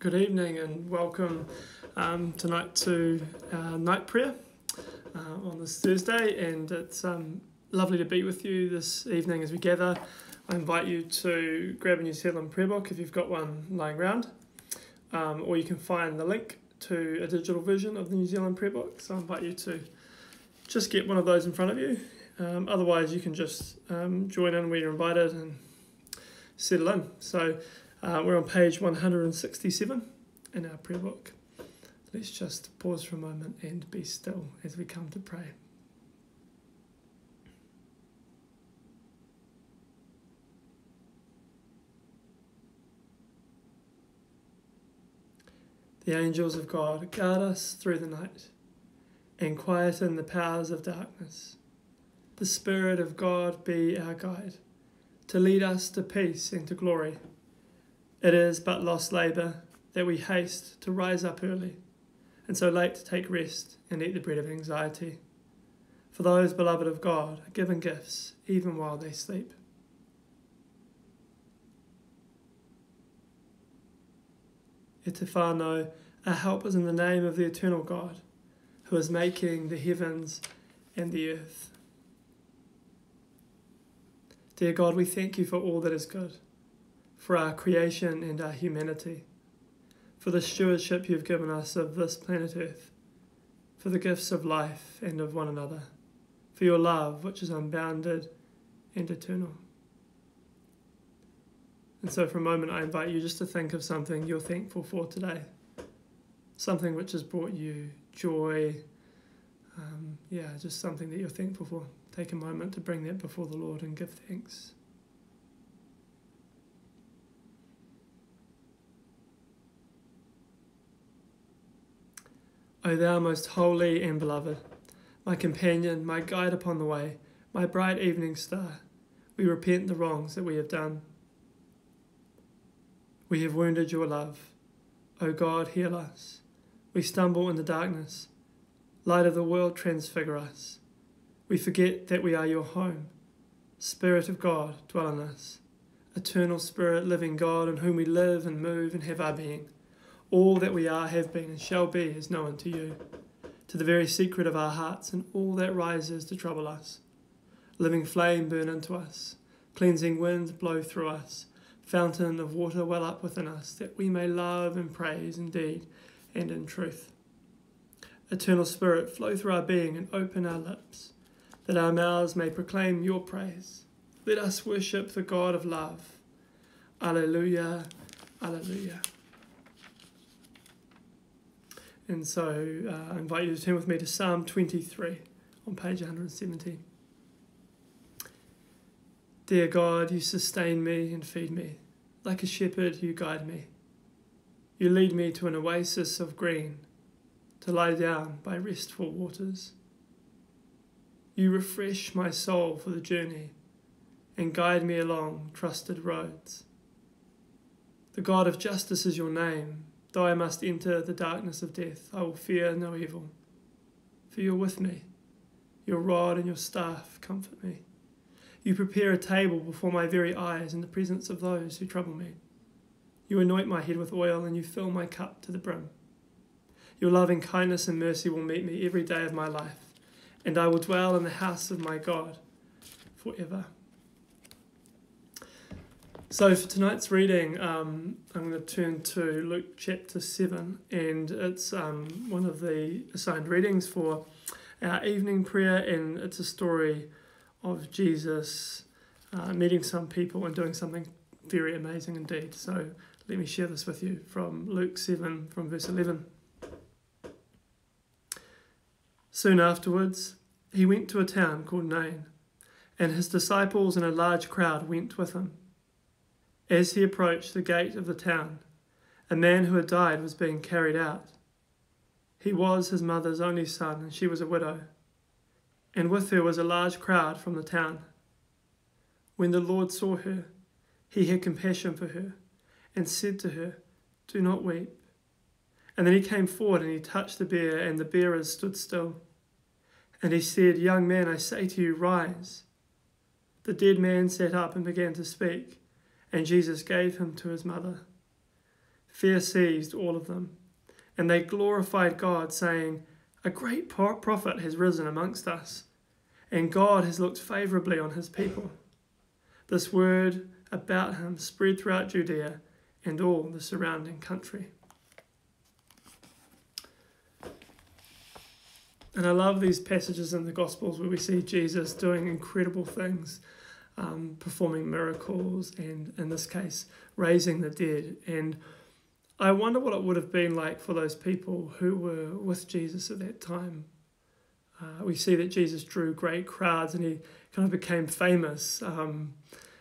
Good evening and welcome um, tonight to our night prayer uh, on this Thursday. And it's um, lovely to be with you this evening as we gather. I invite you to grab a New Zealand prayer book if you've got one lying around, um, or you can find the link to a digital version of the New Zealand prayer book. So I invite you to just get one of those in front of you. Um, otherwise, you can just um, join in where you're invited and settle in. So uh, we're on page 167 in our prayer book. Let's just pause for a moment and be still as we come to pray. The angels of God guard us through the night and quieten the powers of darkness. The Spirit of God be our guide to lead us to peace and to glory it is but lost labour that we haste to rise up early, and so late to take rest and eat the bread of anxiety. For those beloved of God are given gifts even while they sleep. E our help is in the name of the eternal God, who is making the heavens and the earth. Dear God, we thank you for all that is good for our creation and our humanity, for the stewardship you've given us of this planet Earth, for the gifts of life and of one another, for your love which is unbounded and eternal. And so, for a moment, I invite you just to think of something you're thankful for today, something which has brought you joy. Um, yeah, just something that you're thankful for. Take a moment to bring that before the Lord and give thanks. O thou most holy and beloved, my companion, my guide upon the way, my bright evening star, we repent the wrongs that we have done. We have wounded your love. O God, heal us. We stumble in the darkness. Light of the world, transfigure us. We forget that we are your home. Spirit of God, dwell in us. Eternal Spirit, living God, in whom we live and move and have our being. All that we are, have been, and shall be is known to you, to the very secret of our hearts, and all that rises to trouble us. Living flame burn into us, cleansing wind blow through us, fountain of water well up within us, that we may love and praise indeed and in truth. Eternal Spirit, flow through our being and open our lips, that our mouths may proclaim your praise. Let us worship the God of love. Alleluia, Alleluia. And so uh, I invite you to turn with me to Psalm 23 on page 170. Dear God, you sustain me and feed me. Like a shepherd, you guide me. You lead me to an oasis of green, to lie down by restful waters. You refresh my soul for the journey and guide me along trusted roads. The God of justice is your name Though I must enter the darkness of death, I will fear no evil. For you are with me. Your rod and your staff comfort me. You prepare a table before my very eyes in the presence of those who trouble me. You anoint my head with oil and you fill my cup to the brim. Your loving kindness and mercy will meet me every day of my life, and I will dwell in the house of my God forever. So for tonight's reading, um, I'm going to turn to Luke chapter 7, and it's um, one of the assigned readings for our evening prayer, and it's a story of Jesus uh, meeting some people and doing something very amazing indeed. So let me share this with you from Luke 7, from verse 11. Soon afterwards, he went to a town called Nain, and his disciples and a large crowd went with him. As he approached the gate of the town, a man who had died was being carried out. He was his mother's only son, and she was a widow, and with her was a large crowd from the town. When the Lord saw her, he had compassion for her, and said to her, Do not weep. And then he came forward and he touched the bier, and the bearers stood still. And he said, Young man, I say to you, rise. The dead man sat up and began to speak and Jesus gave him to his mother. Fear seized all of them, and they glorified God, saying, A great prophet has risen amongst us, and God has looked favourably on his people. This word about him spread throughout Judea and all the surrounding country. And I love these passages in the Gospels where we see Jesus doing incredible things, um, performing miracles, and in this case, raising the dead. And I wonder what it would have been like for those people who were with Jesus at that time. Uh, we see that Jesus drew great crowds and he kind of became famous. Um,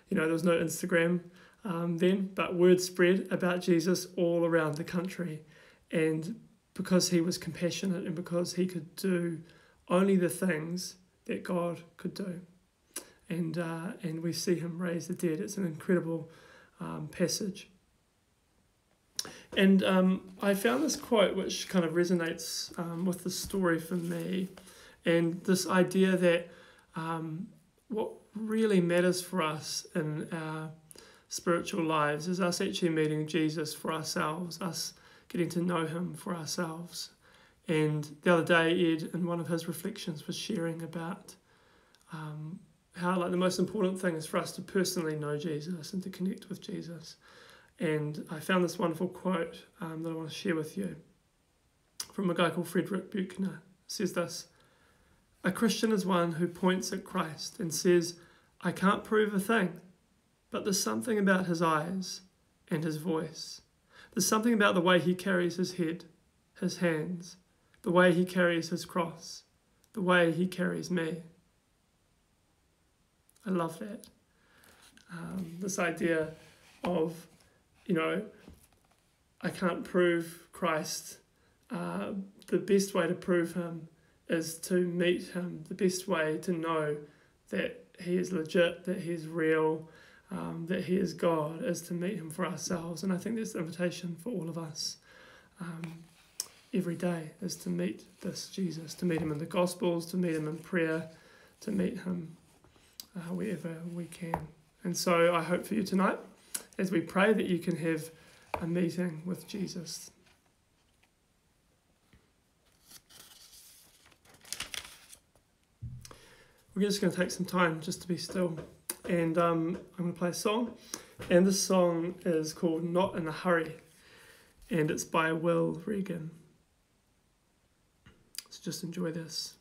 you know, there was no Instagram um, then, but word spread about Jesus all around the country. And because he was compassionate and because he could do only the things that God could do. And, uh, and we see him raise the dead. It's an incredible um, passage. And um, I found this quote which kind of resonates um, with the story for me, and this idea that um, what really matters for us in our spiritual lives is us actually meeting Jesus for ourselves, us getting to know Him for ourselves. And the other day, Ed, in one of his reflections, was sharing about how like the most important thing is for us to personally know Jesus and to connect with Jesus. And I found this wonderful quote um, that I want to share with you from a guy called Frederick Buechner. It says this A Christian is one who points at Christ and says, I can't prove a thing, but there's something about his eyes and his voice there's something about the way he carries his head, his hands, the way he carries his cross, the way he carries me. I love that. Um, this idea of, you know, I can't prove Christ. Uh, the best way to prove him is to meet him. The best way to know that he is legit, that he is real, um, that He is God is to meet Him for ourselves. And I think that's the invitation for all of us um, every day is to meet this Jesus, to meet Him in the Gospels, to meet Him in prayer, to meet Him uh, wherever we can. And so I hope for you tonight, as we pray, that you can have a meeting with Jesus. We're just going to take some time just to be still and um, I'm going to play a song. And this song is called Not in a Hurry, and it's by Will Reagan. So just enjoy this.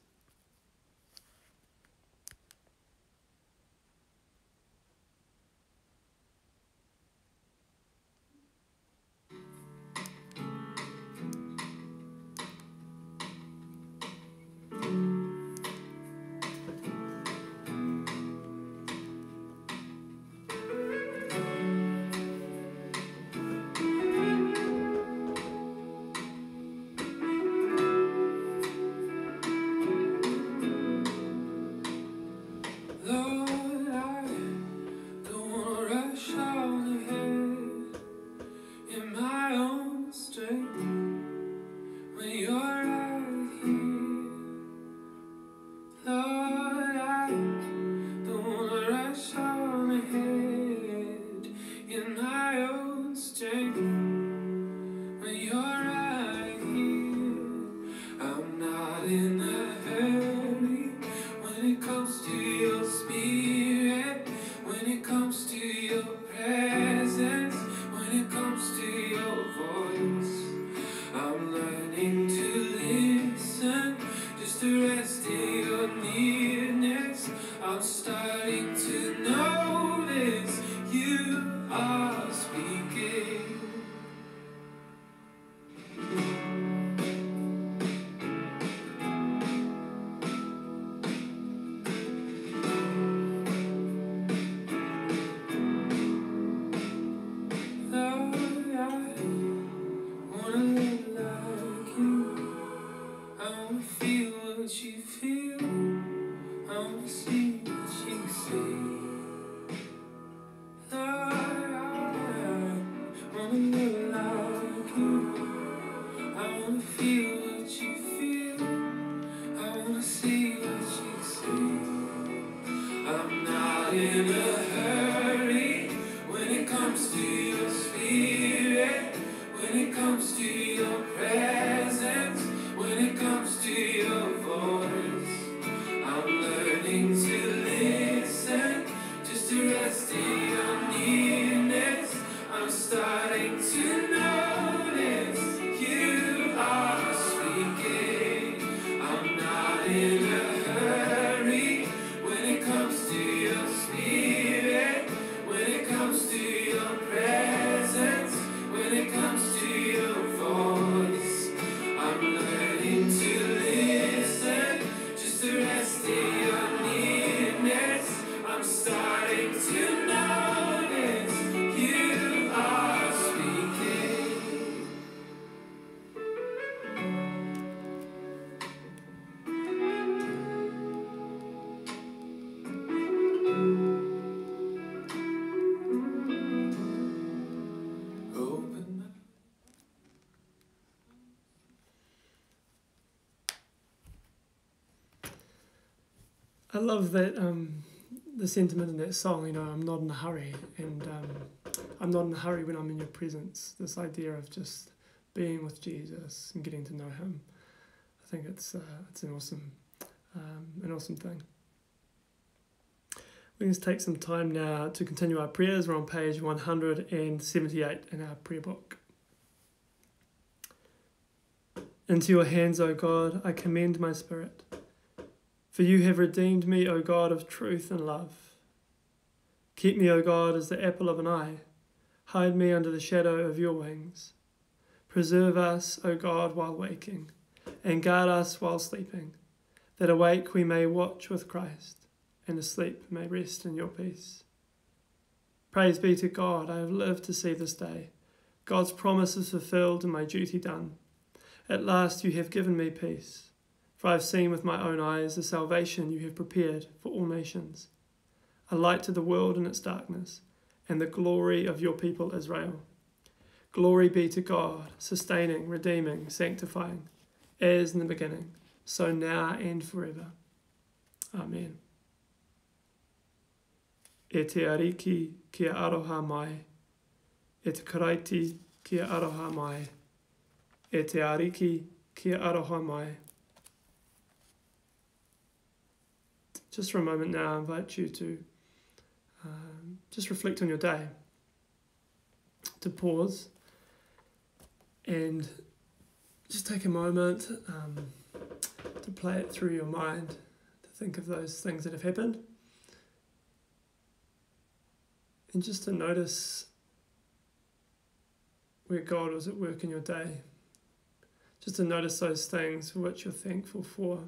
I love that um, the sentiment in that song. You know, I'm not in a hurry, and um, I'm not in a hurry when I'm in your presence. This idea of just being with Jesus and getting to know Him. I think it's uh, it's an awesome um, an awesome thing. We're going to take some time now to continue our prayers. We're on page 178 in our prayer book. Into your hands, O God, I commend my spirit. For you have redeemed me, O God of truth and love. Keep me, O God, as the apple of an eye. Hide me under the shadow of your wings. Preserve us, O God, while waking, and guard us while sleeping, that awake we may watch with Christ, and asleep may rest in your peace. Praise be to God, I have lived to see this day. God's promise is fulfilled and my duty done. At last you have given me peace. For I have seen with my own eyes the salvation you have prepared for all nations, a light to the world in its darkness, and the glory of your people Israel. Glory be to God, sustaining, redeeming, sanctifying, as in the beginning, so now and forever. Amen. E te ariki kia aroha mai, e te karaiti kia aroha mai, e te ariki kia aroha mai. Just for a moment now, I invite you to um, just reflect on your day, to pause and just take a moment um, to play it through your mind, to think of those things that have happened, and just to notice where God was at work in your day. Just to notice those things for which you're thankful for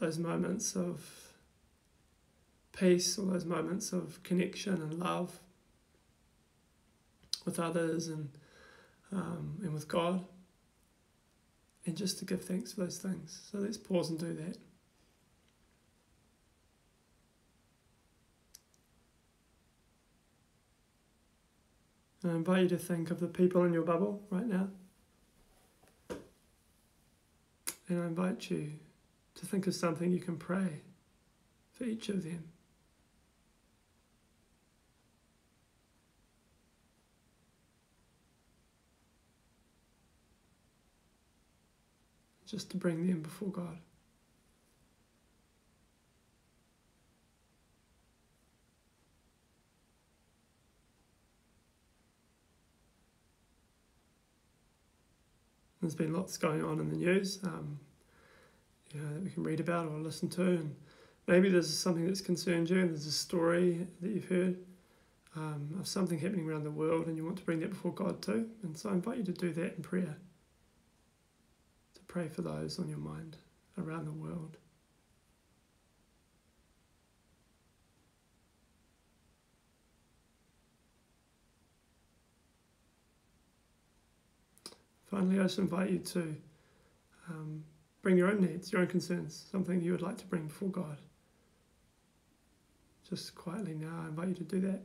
those moments of peace or those moments of connection and love with others and um, and with God. And just to give thanks for those things. So let's pause and do that. And I invite you to think of the people in your bubble right now. And I invite you to think of something you can pray for each of them. Just to bring them before God. There's been lots going on in the news. Um, you know, that we can read about or listen to. And maybe there's something that's concerned you, and there's a story that you've heard um, of something happening around the world, and you want to bring that before God too. And so I invite you to do that in prayer, to pray for those on your mind around the world. Finally, I just invite you to bring your own needs, your own concerns, something you would like to bring before God. Just quietly now, I invite you to do that.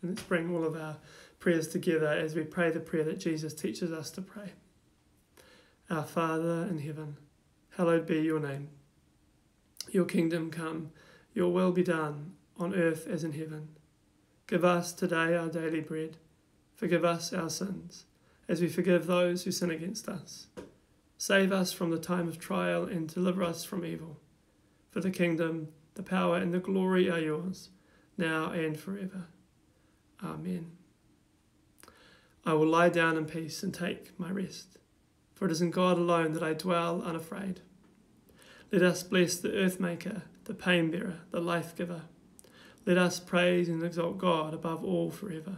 And let's bring all of our prayers together as we pray the prayer that Jesus teaches us to pray. Our Father in heaven, hallowed be your name. Your kingdom come, your will be done, on earth as in heaven. Give us today our daily bread. Forgive us our sins, as we forgive those who sin against us. Save us from the time of trial and deliver us from evil. For the kingdom, the power, and the glory are yours, now and forever. Amen. I will lie down in peace and take my rest, for it is in God alone that I dwell unafraid. Let us bless the earth maker, the pain bearer, the life giver. Let us praise and exalt God above all forever.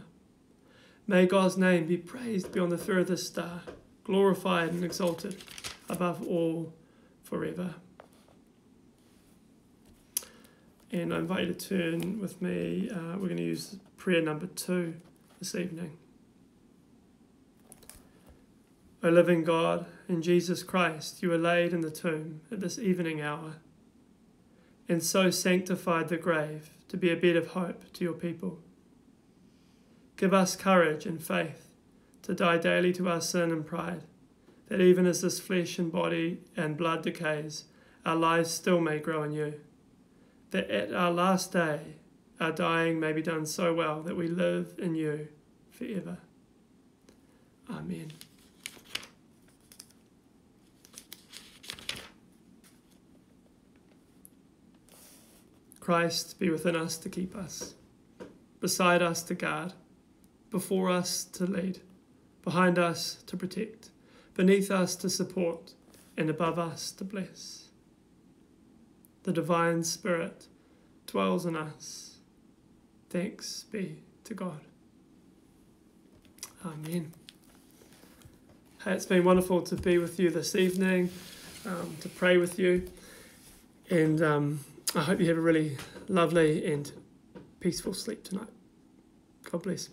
May God's name be praised beyond the furthest star, glorified and exalted above all forever. And I invite you to turn with me. Uh, we're going to use prayer number two this evening. O living God, in Jesus Christ, you were laid in the tomb at this evening hour, and so sanctified the grave to be a bed of hope to your people. Give us courage and faith to die daily to our sin and pride, that even as this flesh and body and blood decays, our lives still may grow in you that at our last day our dying may be done so well that we live in you forever. Amen. Christ be within us to keep us, beside us to guard, before us to lead, behind us to protect, beneath us to support, and above us to bless the divine Spirit dwells in us. Thanks be to God. Amen. Hey, it's been wonderful to be with you this evening, um, to pray with you, and um, I hope you have a really lovely and peaceful sleep tonight. God bless.